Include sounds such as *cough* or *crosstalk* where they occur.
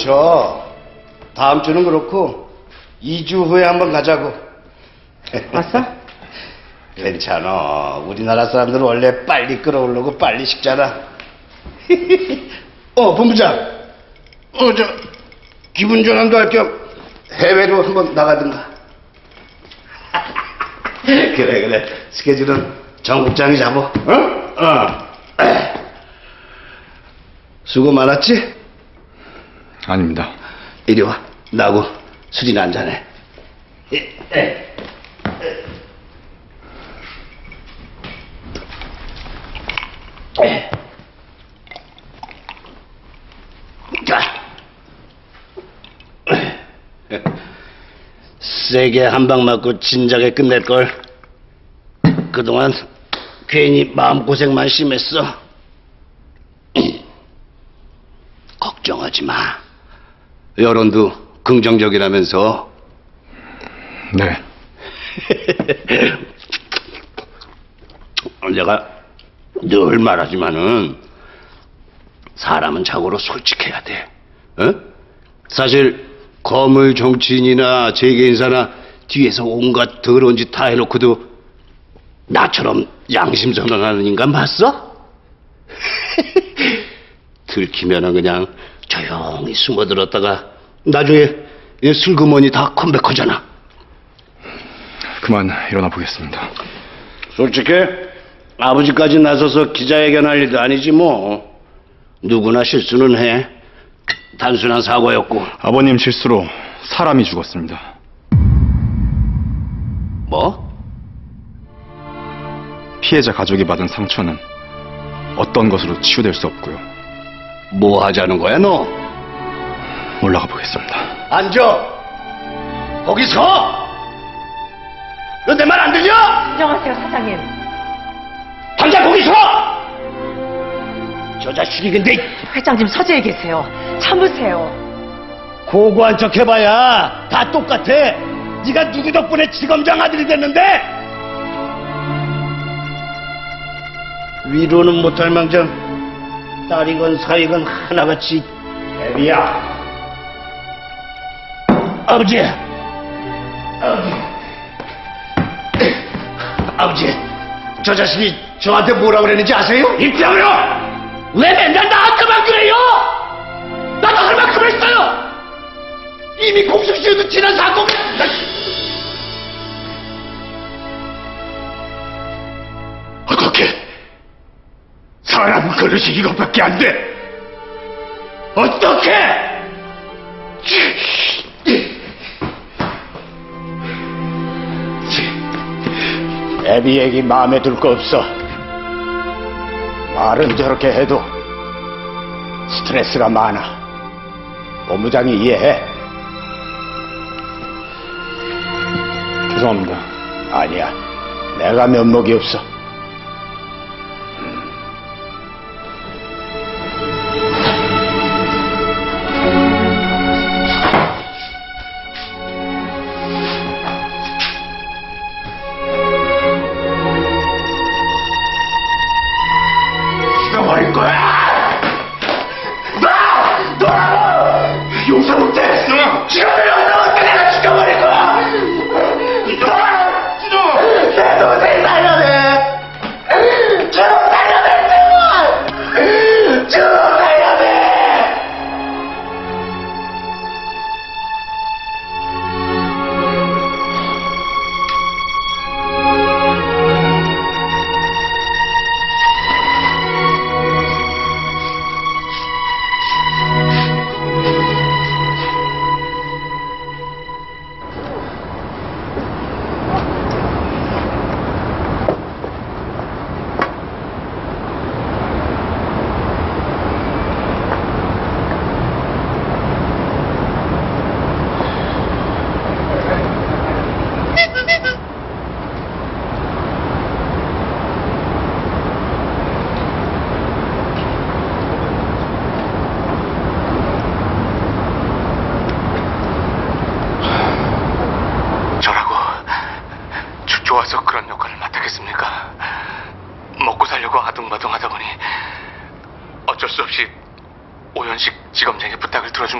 쳐. 다음 주는 그렇고 2주 후에 한번 가자고. 왔어? *laughs* 괜찮아. 우리나라 사람들은 원래 빨리 끌어오려고 빨리 식잖아. *laughs* 어, 본부장. 어, 저, 기분 전환도 할 겸 해외로 한번 나가든가. *laughs* 그래, 그래. 스케줄은 정 국장이 잡어. 어? 어. *clears throat* 수고 많았지? 아닙니다. 이리 와. 나하고 술이나 한잔해. 자. 세게 한 방 맞고 진작에 끝낼 걸. 그동안 괜히 마음고생만 심했어. *clears throat* 걱정하지 마. 여론도 긍정적이라면서. 네. *laughs* 내가 늘 말하지만은 사람은 자고로 솔직해야 돼. 어? 사실 거물 정치인이나 재계 인사나 뒤에서 온갖 더러운 짓 다 해놓고도 나처럼 양심 선언하는 인간 봤어? *laughs* 들키면은 그냥 조용히 숨어들었다가 나중에 이 슬그머니 다 컴백하잖아. 그만 일어나 보겠습니다. 솔직히 아버지까지 나서서 기자회견할 일도 아니지 뭐. 누구나 실수는 해. 단순한 사고였고. 아버님 실수로 사람이 죽었습니다. 뭐? 피해자 가족이 받은 상처는 어떤 것으로 치유될 수 없고요. 뭐 하자는 거야 너? 올라가 보겠습니다. 앉아. 거기 서. 너 내 말 안 들려? 진정하세요, 사장님. 당장 거기 서. 저 자식이 근데 회장님 서재에 계세요. 참으세요. 고고한 척 해봐야 다 똑같아. 네가 누구 덕분에 지검장 아들이 됐는데? 위로는 못할 망정 딸이건 사이건 하나같이 애비야. 아버지, 아버지, 아버지, 저 자식이 저한테 뭐라 그랬는지 아세요? 입장으로 왜 맨날 나한테만 그래요? 나도 할 만큼 했어요. 이미 공식시에도 지난 사건. 그릇이 이것밖에 안 돼? 어떻게? 애비 얘기 마음에 들 거 없어. 말은 저렇게 해도 스트레스가 많아. 본부장이 이해해. 죄송합니다. 아니야. 내가 면목이 없어. 못해! 지금은 좋아서 그런 역할을 맡았겠습니까? 먹고 살려고 아둥바둥 하다 보니 어쩔 수 없이 오연식 지검장의 부탁을 들어준